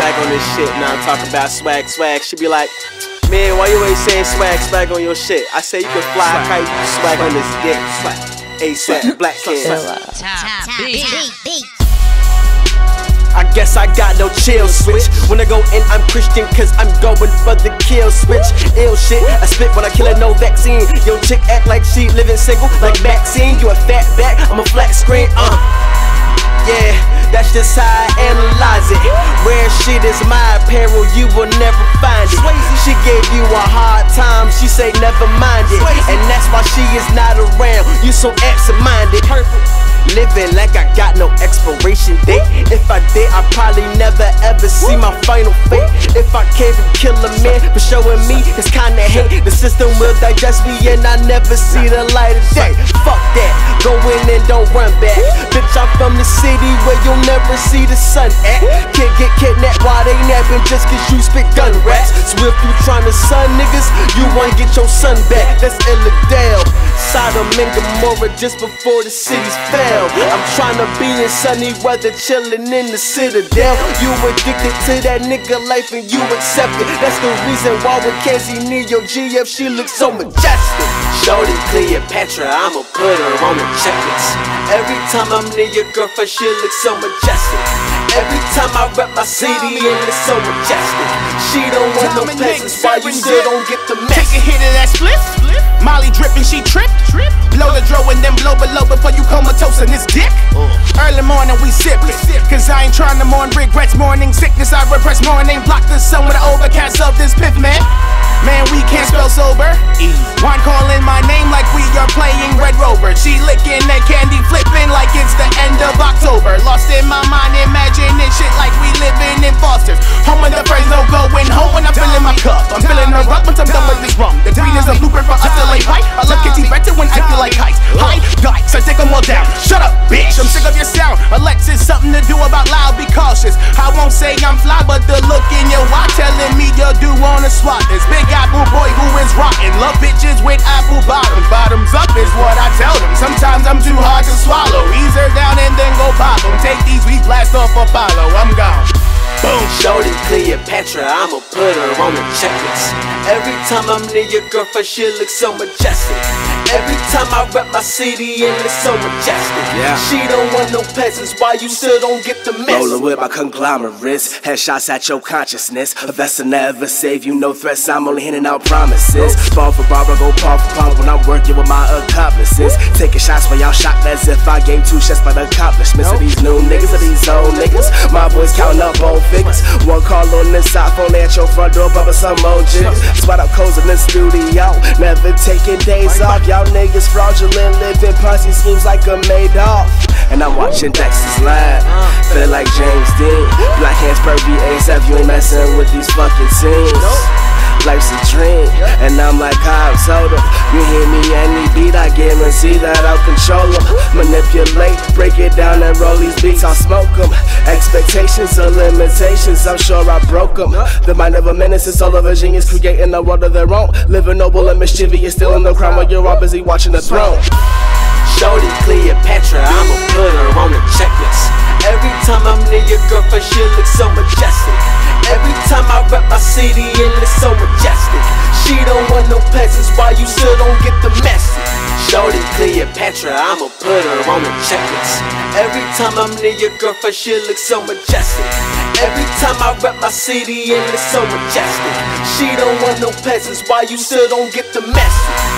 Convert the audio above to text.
swag on this shit. Now I'm talking about swag, swag. She be like, man, why you ain't saying swag, swag on your shit? I say you can fly a kite, you swag on this dick. ASAP, Black Kid. Top beat. I guess I got no chill switch. When I go in, I'm Christian, cause I'm going for the kill switch. Ill shit, I spit when I kill it, no vaccine. Yo, chick act like she living single, like vaccine. You a fat back, I'm a flat screen, uh. Yeah, that's just how I analyze it. Rare shit is my apparel, you will never find it. She gave you a hard time, she say never mind it. And that's why she is not around, you so absent minded. Living like I got no expiration date. If I did, I probably never ever see my final fate. If I came kill a man for showing me it's kinda hate, the system will digest me and I never see the light of day. Fuck that, go in and don't run back. Bitch, I'm from the city where you'll never see the sun at. Can't get kidnapped while they napping just cause you spit gun raps. So if you to son niggas, you won't get your son back. That's illegal. Sodom and Gomorrah just before the cities fell. I'm tryna be in sunny weather, chillin' in the citadel. You addicted to that nigga life and you accept it. That's the reason why with Kenzie near your GF, she looks so majestic. Shorty Cleopatra, I'ma put her on the checklist. Every time I'm near your girlfriend, she looks so majestic. Every time I rep my city and it's so majestic. Don't want no peasants, why you still don't get the Take a hit of that split. Molly dripping, she trip. Blow the dro and then blow below before you comatose in this dick. Uh. Early morning we sip it. Cause I ain't trying to mourn regrets, morning sickness. I repress morning. Block the sun with the overcast of this piff, man. Man, we can't spell sober. Wine calling my name like we are playing Red Rover. She licking that candy, flipping like it's the end of October. Lost cautious. I won't say I'm fly, but the look in your eye telling me you do wanna swap this big apple boy who is rotten. Love bitches with apple bottoms. Bottoms up is what I tell them. Sometimes I'm too hard to swallow. Ease her down and then go pop pop 'em. Take these, we blast off Apollo. I'm gone. Boom. Shorty Cleopatra, I'ma put her on the checklist. Every time I'm near your girlfriend, she looks so majestic. Every time I rep my city and it's so majestic. Yeah. She don't want no peasants, why you still don't get the message? Rolling with my conglomerates, headshots at your consciousness. A vessel never save you, no threats. I'm only handing out promises. Ball for Barbara, go paw for paw when I'm working with my accomplices. Taking shots while y'all shocked as if I gave two shots by the accomplishments of these new niggas, of these old niggas. My boys counting up old figures. One call on this iPhone at your front door, bumping some more jigs. Spot up codes in the studio, never taking days off. Y'all niggas fraudulent, living posse schemes like a Madoff. And I'm watching Dexter's Lab, feel like James Dean. Black hands per V8, you ain't messing with these fucking scenes. Life's a dream, and I'm like Keyser Söze. You hear me any beat, I guarantee that I'll control 'em. Manipulate, break it down, and roll these beats, I'll smoke 'em. Expectations or limitations, I'm sure I broke 'em. The mind of a menace is all of a genius, creating a world of their own. Living noble and mischievous, still in the crown while you're all busy watching the throne. Shorty Cleopatra, I'ma put her on the checklist. Every time I'm near your girlfriend, she looks so majestic. Every time I rep my city it's so majestic. She don't want no peasants, why you still don't get the message? Shorty Cleopatra, I'ma put her on the checklist. Every time I'm near your girlfriend, she looks so majestic. Every time I rep my city and it's so majestic. She don't want no peasants, why you still don't get the message?